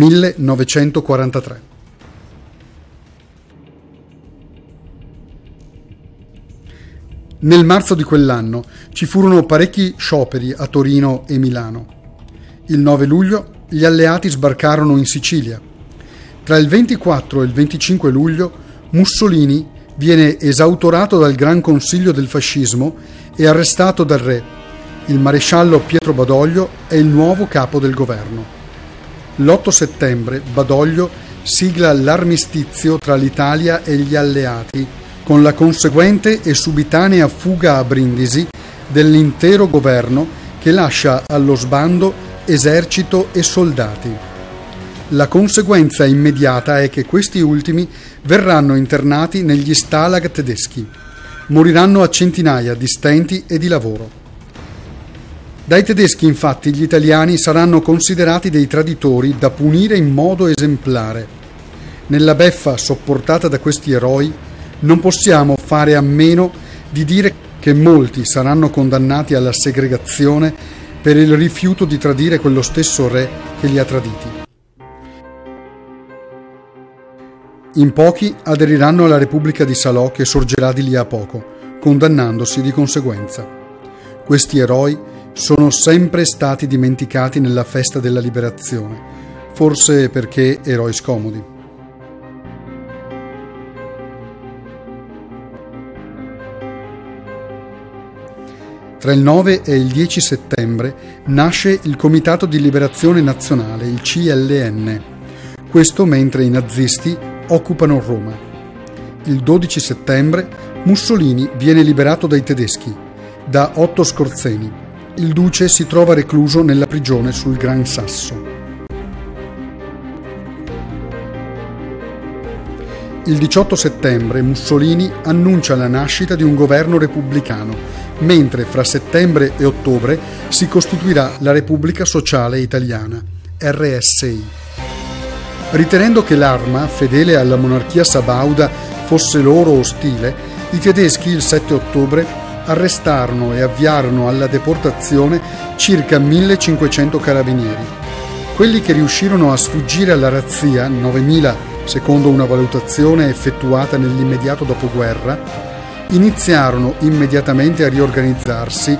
1943. Nel marzo di quell'anno ci furono parecchi scioperi a Torino e Milano. Il 9 luglio gli alleati sbarcarono in Sicilia. Tra il 24 e il 25 luglio Mussolini viene esautorato dal Gran Consiglio del Fascismo e arrestato dal re. Il maresciallo Pietro Badoglio è il nuovo capo del governo. L'8 settembre Badoglio sigla l'armistizio tra l'Italia e gli alleati con la conseguente e subitanea fuga a Brindisi dell'intero governo che lascia allo sbando esercito e soldati. La conseguenza immediata è che questi ultimi verranno internati negli stalag tedeschi. Moriranno a centinaia di stenti e di lavoro. Dai tedeschi infatti gli italiani saranno considerati dei traditori da punire in modo esemplare. Nella beffa sopportata da questi eroi non possiamo fare a meno di dire che molti saranno condannati alla segregazione per il rifiuto di tradire quello stesso re che li ha traditi. In pochi aderiranno alla Repubblica di Salò che sorgerà di lì a poco, condannandosi di conseguenza. Questi eroi sono sempre stati dimenticati nella festa della liberazione, forse perché eroi scomodi. Tra il 9 e il 10 settembre nasce il Comitato di Liberazione Nazionale, il CLN, questo mentre i nazisti occupano Roma. Il 12 settembre Mussolini viene liberato dai tedeschi, da Otto Scorzeni. Il duce si trova recluso nella prigione sul Gran Sasso. Il 18 settembre Mussolini annuncia la nascita di un governo repubblicano mentre fra settembre e ottobre si costituirà la Repubblica Sociale Italiana, RSI. Ritenendo che l'arma, fedele alla monarchia sabauda, fosse loro ostile, i tedeschi il 7 ottobre arrestarono e avviarono alla deportazione circa 1500 carabinieri. Quelli che riuscirono a sfuggire alla razzia, 9000 secondo una valutazione effettuata nell'immediato dopoguerra, iniziarono immediatamente a riorganizzarsi,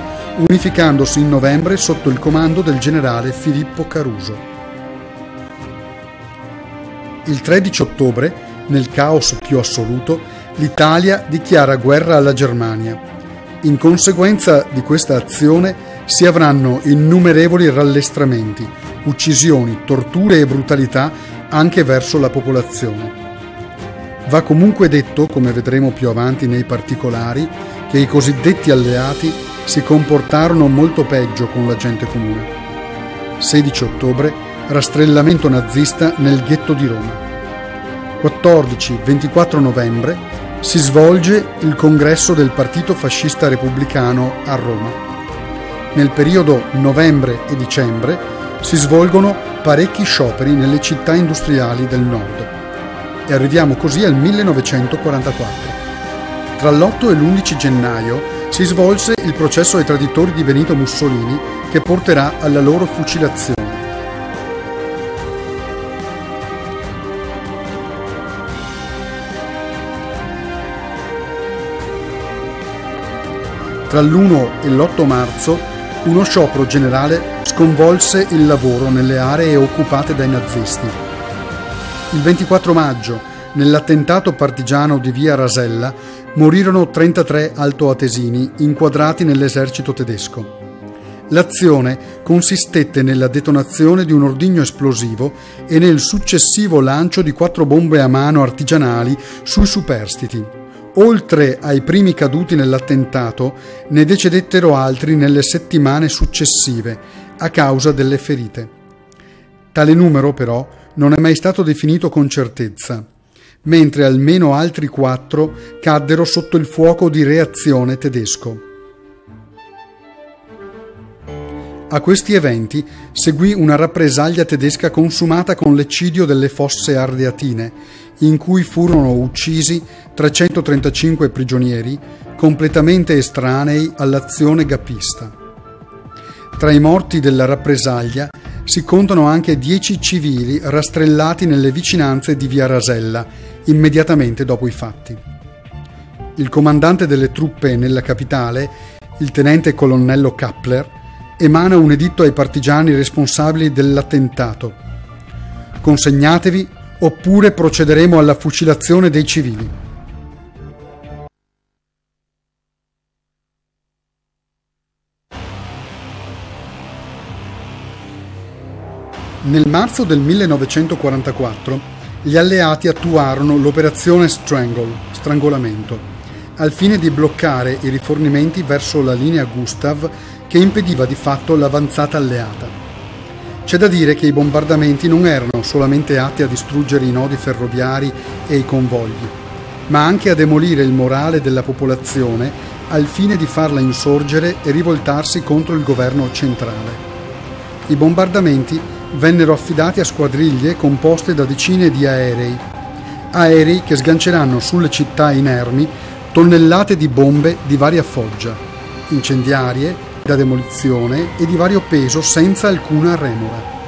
unificandosi in novembre sotto il comando del generale Filippo Caruso. Il 13 ottobre, nel caos più assoluto, l'Italia dichiara guerra alla Germania. In conseguenza di questa azione si avranno innumerevoli rallestramenti, uccisioni, torture e brutalità anche verso la popolazione. Va comunque detto, come vedremo più avanti nei particolari, che i cosiddetti alleati si comportarono molto peggio con la gente comune. 16 ottobre, rastrellamento nazista nel ghetto di Roma. 14-24 novembre si svolge il congresso del Partito Fascista Repubblicano a Roma. Nel periodo novembre e dicembre si svolgono parecchi scioperi nelle città industriali del nord e arriviamo così al 1944. Tra l'8 e l'11 gennaio si svolse il processo ai traditori di Benito Mussolini che porterà alla loro fucilazione. Tra l'1 e l'8 marzo uno sciopero generale sconvolse il lavoro nelle aree occupate dai nazisti il 24 maggio, nell'attentato partigiano di via Rasella, morirono 33 altoatesini inquadrati nell'esercito tedesco. L'azione consistette nella detonazione di un ordigno esplosivo e nel successivo lancio di quattro bombe a mano artigianali sui superstiti. Oltre ai primi caduti nell'attentato, ne decedettero altri nelle settimane successive a causa delle ferite. Tale numero, però, non è mai stato definito con certezza, mentre almeno altri quattro caddero sotto il fuoco di reazione tedesco. A questi eventi seguì una rappresaglia tedesca consumata con l'eccidio delle fosse ardeatine, in cui furono uccisi 335 prigionieri completamente estranei all'azione gappista. Tra i morti della rappresaglia si contano anche 10 civili rastrellati nelle vicinanze di Via Rasella, immediatamente dopo i fatti. Il comandante delle truppe nella capitale, il tenente colonnello Kappler, emana un editto ai partigiani responsabili dell'attentato. Consegnatevi oppure procederemo alla fucilazione dei civili. Nel marzo del 1944 gli alleati attuarono l'operazione Strangle, strangolamento, al fine di bloccare i rifornimenti verso la linea Gustav che impediva di fatto l'avanzata alleata. C'è da dire che i bombardamenti non erano solamente atti a distruggere i nodi ferroviari e i convogli, ma anche a demolire il morale della popolazione al fine di farla insorgere e rivoltarsi contro il governo centrale. I bombardamenti vennero affidati a squadriglie composte da decine di aerei, aerei che sganceranno sulle città inermi tonnellate di bombe di varia foggia, incendiarie, da demolizione e di vario peso senza alcuna remora.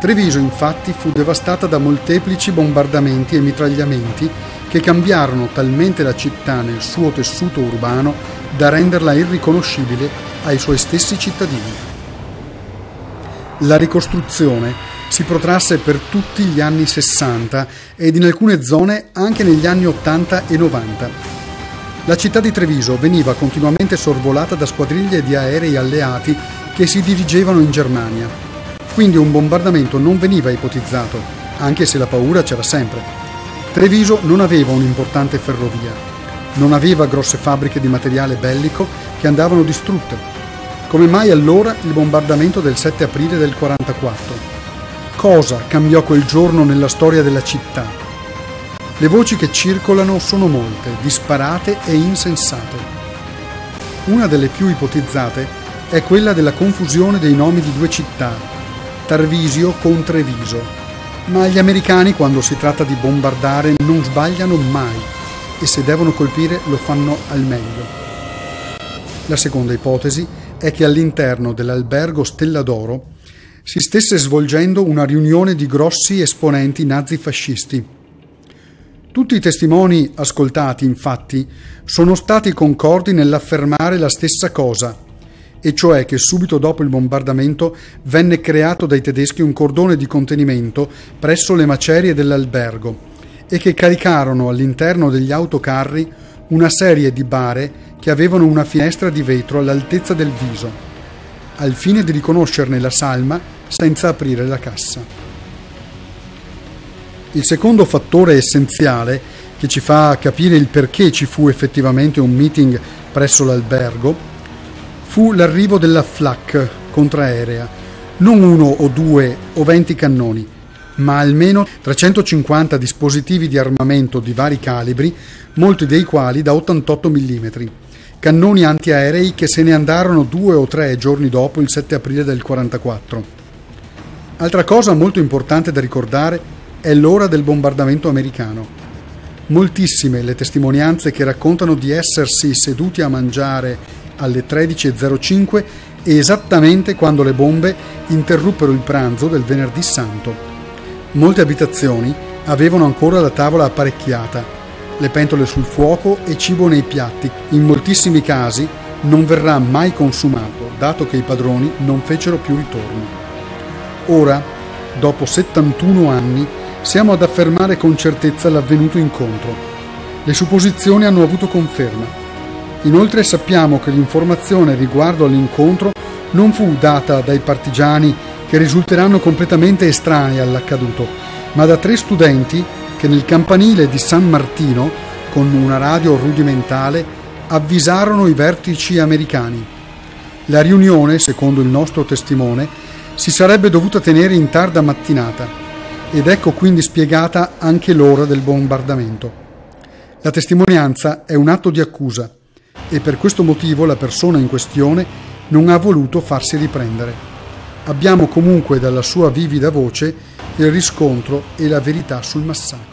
Treviso infatti fu devastata da molteplici bombardamenti e mitragliamenti che cambiarono talmente la città nel suo tessuto urbano da renderla irriconoscibile ai suoi stessi cittadini. La ricostruzione si protrasse per tutti gli anni 60 ed in alcune zone anche negli anni 80 e 90. La città di Treviso veniva continuamente sorvolata da squadriglie di aerei alleati che si dirigevano in Germania. Quindi un bombardamento non veniva ipotizzato, anche se la paura c'era sempre. Treviso non aveva un'importante ferrovia, non aveva grosse fabbriche di materiale bellico che andavano distrutte come mai allora il bombardamento del 7 aprile del 44? Cosa cambiò quel giorno nella storia della città? Le voci che circolano sono molte, disparate e insensate. Una delle più ipotizzate è quella della confusione dei nomi di due città, Tarvisio con Treviso. Ma gli americani quando si tratta di bombardare non sbagliano mai e se devono colpire lo fanno al meglio. La seconda ipotesi è che all'interno dell'albergo Stella d'Oro si stesse svolgendo una riunione di grossi esponenti nazifascisti. Tutti i testimoni ascoltati, infatti, sono stati concordi nell'affermare la stessa cosa, e cioè che subito dopo il bombardamento venne creato dai tedeschi un cordone di contenimento presso le macerie dell'albergo e che caricarono all'interno degli autocarri una serie di bare che avevano una finestra di vetro all'altezza del viso, al fine di riconoscerne la salma senza aprire la cassa. Il secondo fattore essenziale che ci fa capire il perché ci fu effettivamente un meeting presso l'albergo fu l'arrivo della FLAC contraerea, non uno o due o venti cannoni, ma almeno 350 dispositivi di armamento di vari calibri, molti dei quali da 88 mm cannoni antiaerei che se ne andarono due o tre giorni dopo il 7 aprile del 44. Altra cosa molto importante da ricordare è l'ora del bombardamento americano. Moltissime le testimonianze che raccontano di essersi seduti a mangiare alle 13.05 esattamente quando le bombe interruppero il pranzo del venerdì santo. Molte abitazioni avevano ancora la tavola apparecchiata le pentole sul fuoco e cibo nei piatti. In moltissimi casi non verrà mai consumato, dato che i padroni non fecero più ritorno. Ora, dopo 71 anni, siamo ad affermare con certezza l'avvenuto incontro. Le supposizioni hanno avuto conferma. Inoltre sappiamo che l'informazione riguardo all'incontro non fu data dai partigiani che risulteranno completamente estranei all'accaduto, ma da tre studenti che nel campanile di San Martino, con una radio rudimentale, avvisarono i vertici americani. La riunione, secondo il nostro testimone, si sarebbe dovuta tenere in tarda mattinata ed ecco quindi spiegata anche l'ora del bombardamento. La testimonianza è un atto di accusa e per questo motivo la persona in questione non ha voluto farsi riprendere. Abbiamo comunque dalla sua vivida voce il riscontro e la verità sul massacro.